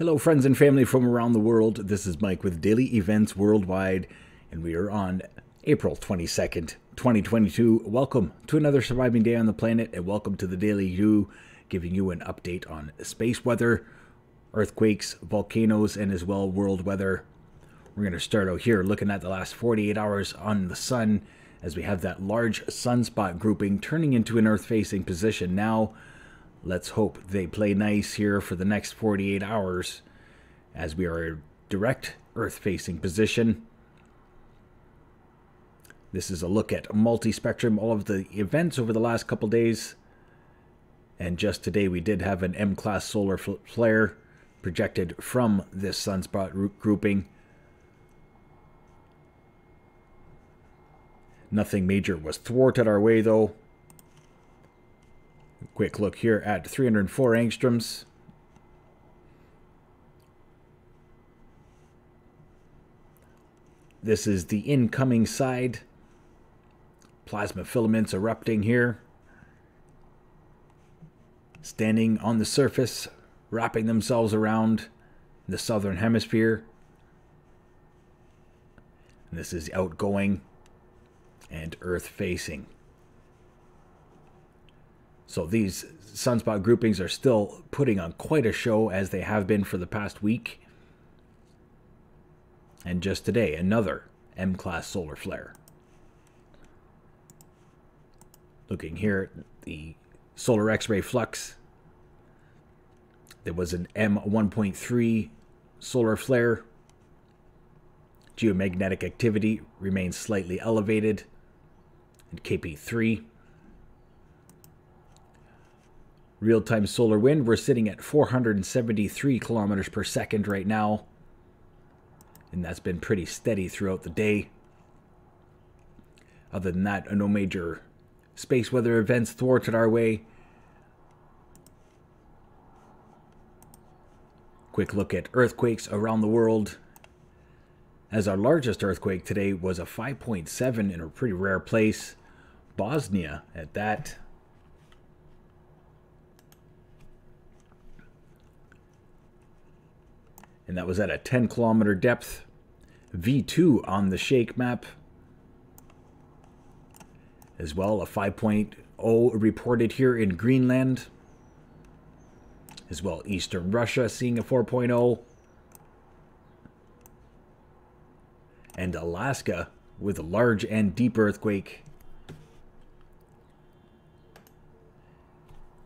Hello, friends and family from around the world. This is Mike with Daily Events Worldwide, and we are on April 22nd, 2022. Welcome to another surviving day on the planet, and welcome to the Daily U, giving you an update on space weather, earthquakes, volcanoes, and as well world weather. We're going to start out here looking at the last 48 hours on the sun as we have that large sunspot grouping turning into an Earth facing position now. Let's hope they play nice here for the next 48 hours as we are a direct Earth facing position. This is a look at multi-spectrum, all of the events over the last couple days. And just today we did have an M-class solar flare projected from this sunspot grouping. Nothing major was thwarted our way though. Quick look here at 304 angstroms. This is the incoming side. Plasma filaments erupting here. Standing on the surface, wrapping themselves around the southern hemisphere. This is outgoing and Earth facing. So these sunspot groupings are still putting on quite a show as they have been for the past week. And just today, another M class solar flare. Looking here at the solar X ray flux, there was an M1.3 solar flare. Geomagnetic activity remains slightly elevated. And KP3 Real-time solar wind, we're sitting at 473 kilometers per second right now. And that's been pretty steady throughout the day. Other than that, no major space weather events thwarted our way. Quick look at earthquakes around the world. As our largest earthquake today was a 5.7 in a pretty rare place, Bosnia at that. And that was at a 10 kilometer depth. V2 on the shake map. As well, a 5.0 reported here in Greenland. As well, Eastern Russia seeing a 4.0. And Alaska with a large and deep earthquake.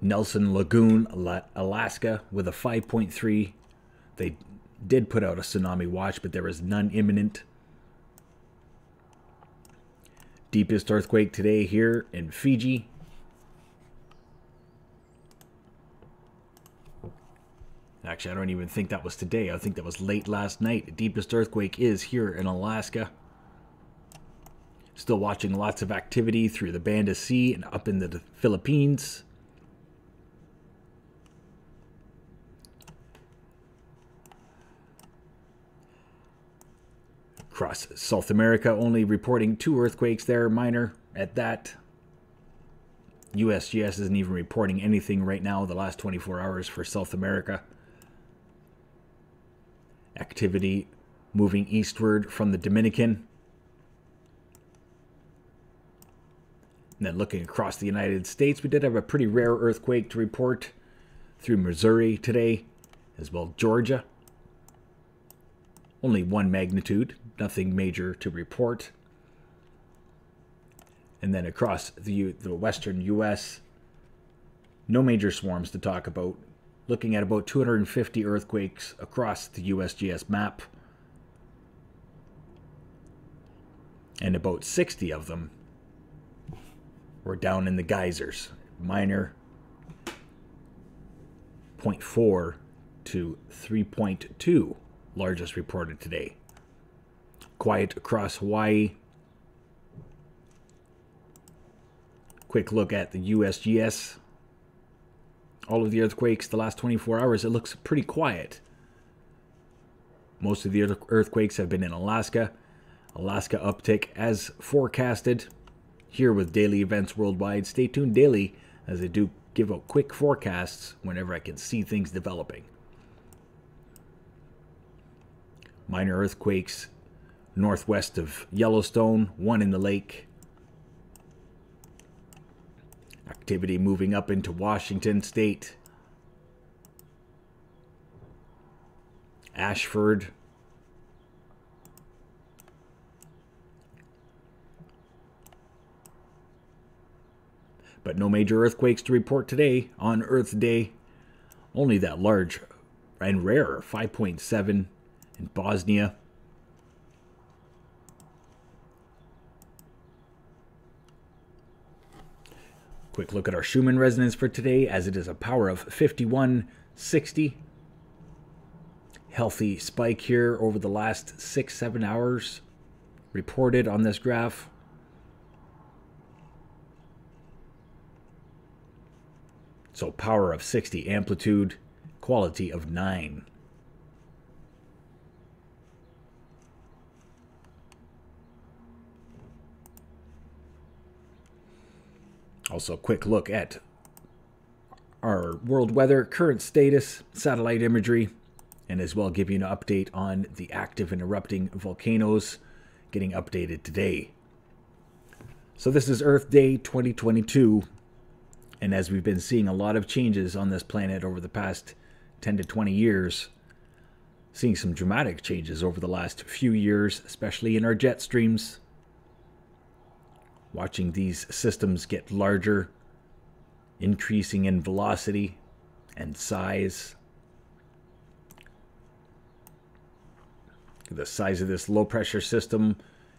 Nelson Lagoon, Alaska with a 5.3. They did put out a tsunami watch, but there was none imminent. Deepest earthquake today here in Fiji. Actually, I don't even think that was today. I think that was late last night. Deepest earthquake is here in Alaska. Still watching lots of activity through the Banda Sea and up in the Philippines. Across South America, only reporting two earthquakes there, minor at that. USGS isn't even reporting anything right now, the last 24 hours for South America. Activity moving eastward from the Dominican. And then looking across the United States, we did have a pretty rare earthquake to report through Missouri today, as well Georgia. Only one magnitude, nothing major to report. And then across the, the western U.S., no major swarms to talk about. Looking at about 250 earthquakes across the USGS map. And about 60 of them were down in the geysers. Minor 0.4 to 3.2 largest reported today. Quiet across Hawaii. Quick look at the USGS. All of the earthquakes the last 24 hours, it looks pretty quiet. Most of the earthquakes have been in Alaska. Alaska uptick as forecasted. Here with daily events worldwide. Stay tuned daily as I do give out quick forecasts whenever I can see things developing. Minor earthquakes northwest of Yellowstone, one in the lake. Activity moving up into Washington state. Ashford. But no major earthquakes to report today on Earth Day. Only that large and rare 5.7 in Bosnia. Quick look at our Schumann resonance for today as it is a power of 5160 healthy spike here over the last six, seven hours reported on this graph. So power of 60, amplitude, quality of 9. Also, a quick look at our world weather, current status, satellite imagery, and as well give you an update on the active and erupting volcanoes getting updated today. So this is Earth Day 2022, and as we've been seeing a lot of changes on this planet over the past 10 to 20 years, seeing some dramatic changes over the last few years, especially in our jet streams. Watching these systems get larger, increasing in velocity and size the size of this low pressure system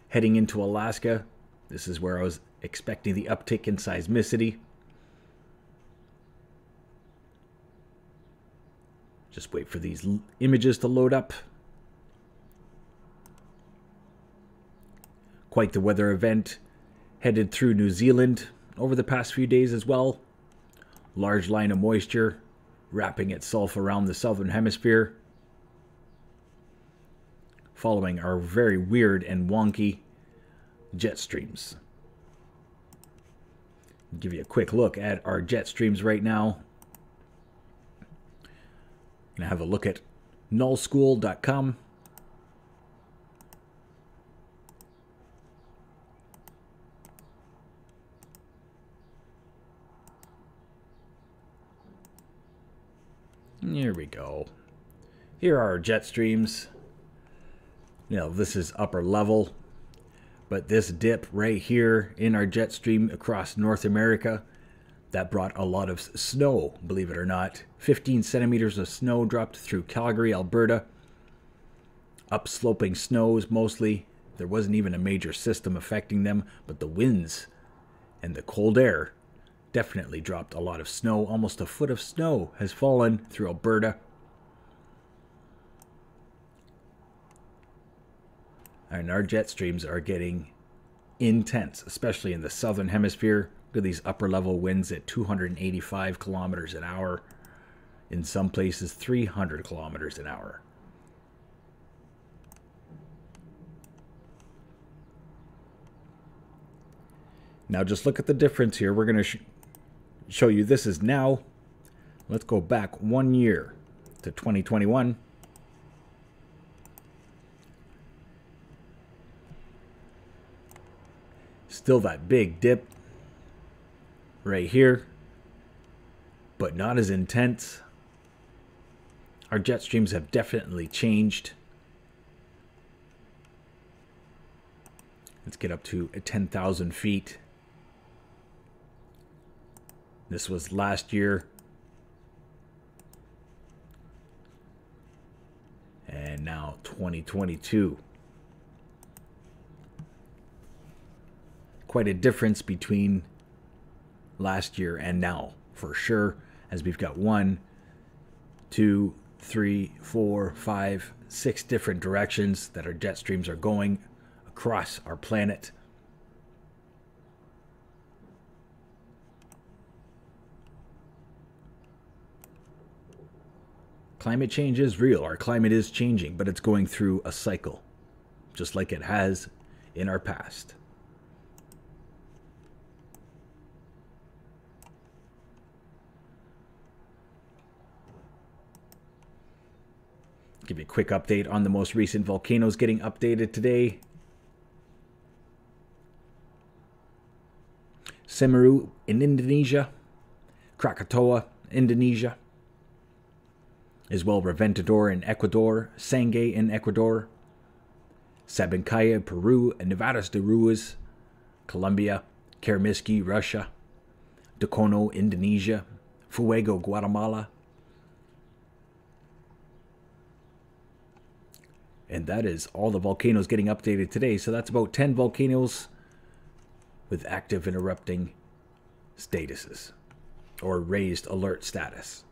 heading into Alaska. This is where I was expecting the uptick in seismicity. Just wait for these images to load up. Quite the weather event headed through New Zealand over the past few days as well. Large line of moisture wrapping itself around the southern hemisphere following our very weird and wonky jet streams. Give you a quick look at our jet streams right now. Gonna have a look at nullschool.com. Here we go. Here are our jet streams you know, this is upper level. But this dip right here in our jet stream across North America, that brought a lot of snow, believe it or not. 15 centimeters of snow dropped through Calgary, Alberta. Upsloping snows mostly. There wasn't even a major system affecting them, but the winds and the cold air definitely dropped a lot of snow. Almost a foot of snow has fallen through Alberta and our jet streams are getting intense, especially in the southern hemisphere. Look at these upper level winds at 285 kilometers an hour, in some places 300 kilometers an hour. Now just look at the difference here. We're going to show you this is now. Let's go back one year to 2021. Still that big dip right here, but not as intense. Our jet streams have definitely changed. Let's get up to 10,000 feet. This was last year. And now 2022. quite a difference between last year and now, for sure, as we've got one, two, three, four, five, six different directions that our jet streams are going across our planet. Climate change is real. Our climate is changing, but it's going through a cycle, just like it has in our past. give you a quick update on the most recent volcanoes getting updated today. Semeru in Indonesia, Krakatoa, Indonesia, as well Reventador in Ecuador, Sangay in Ecuador, Sabancaya, Peru, and Nevadas de Ruiz, Colombia, Karymsky, Russia, Dukono, Indonesia, Fuego, Guatemala, And that is all the volcanoes getting updated today. So that's about 10 volcanoes with active erupting statuses or raised alert status.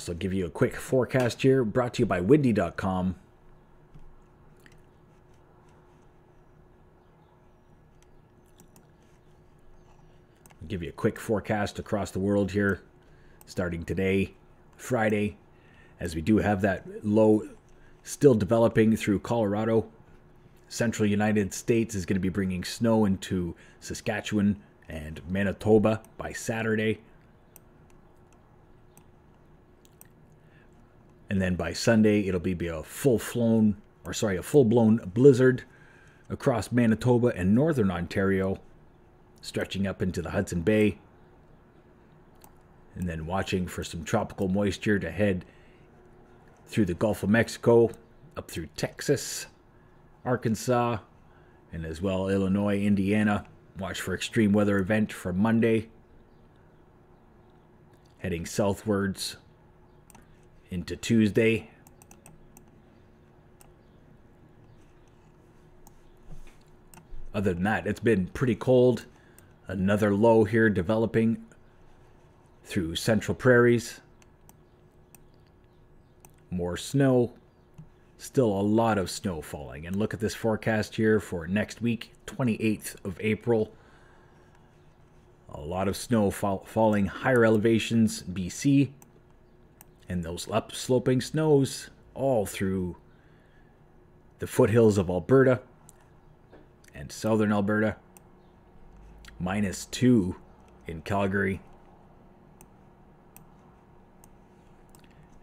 Also, give you a quick forecast here brought to you by windy.com. give you a quick forecast across the world here, starting today, Friday, as we do have that low still developing through Colorado. Central United States is going to be bringing snow into Saskatchewan and Manitoba by Saturday. And then by Sunday, it'll be, a full flown, or sorry, a full blown blizzard across Manitoba and northern Ontario stretching up into the Hudson Bay, and then watching for some tropical moisture to head through the Gulf of Mexico, up through Texas, Arkansas, and as well Illinois, Indiana. Watch for extreme weather event for Monday. Heading southwards into Tuesday. Other than that, it's been pretty cold Another low here developing through central prairies. More snow. Still a lot of snow falling. And look at this forecast here for next week, 28th of April. A lot of snow fall falling higher elevations, BC. And those upsloping snows all through the foothills of Alberta and southern Alberta minus two in Calgary.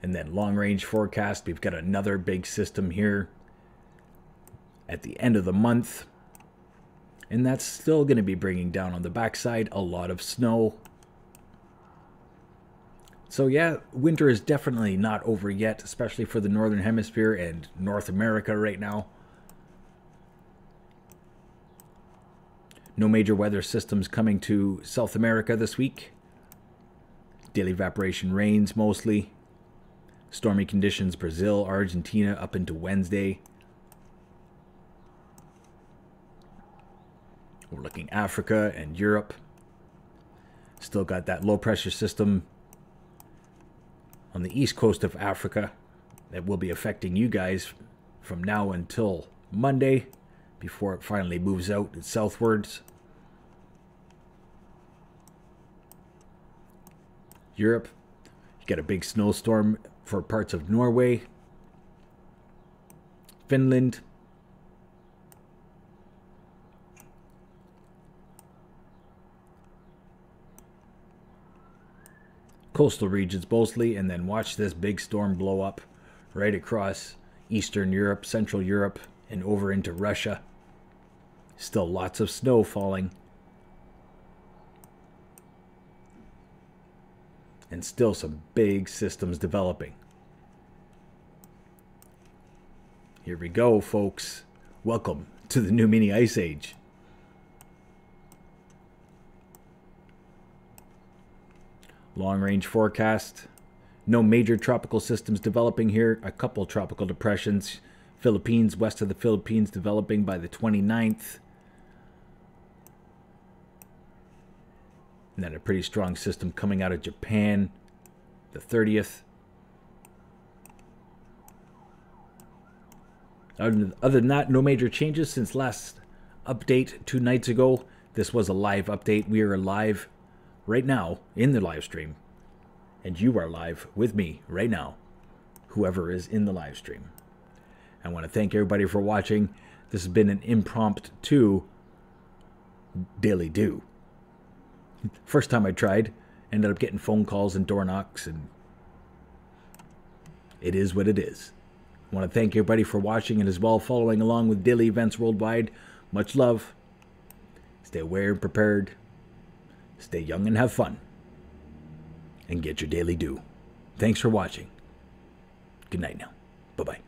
And then long range forecast, we've got another big system here at the end of the month. And that's still going to be bringing down on the backside a lot of snow. So, yeah, winter is definitely not over yet, especially for the Northern Hemisphere and North America right now. No major weather systems coming to South America this week. Daily evaporation rains mostly. Stormy conditions Brazil, Argentina up into Wednesday. We're looking Africa and Europe. Still got that low pressure system on the east coast of Africa that will be affecting you guys from now until Monday before it finally moves out southwards. Europe, you got a big snowstorm for parts of Norway, Finland, coastal regions mostly, and then watch this big storm blow up right across Eastern Europe, Central Europe, and over into Russia. Still lots of snow falling. And still some big systems developing. Here we go, folks. Welcome to the new mini ice age. Long range forecast. No major tropical systems developing here. A couple tropical depressions. Philippines, west of the Philippines, developing by the 29th. And then a pretty strong system coming out of Japan, the 30th. Other than that, no major changes since last update two nights ago. This was a live update. We are live right now in the live stream. And you are live with me right now, whoever is in the live stream. I want to thank everybody for watching. This has been an impromptu daily DEW. First time I tried, ended up getting phone calls and door knocks, and it is what it is. I want to thank everybody for watching and as well following along with daily events worldwide. Much love. Stay aware and prepared. Stay young and have fun. And get your daily DEW. Thanks for watching. Good night now. Bye bye.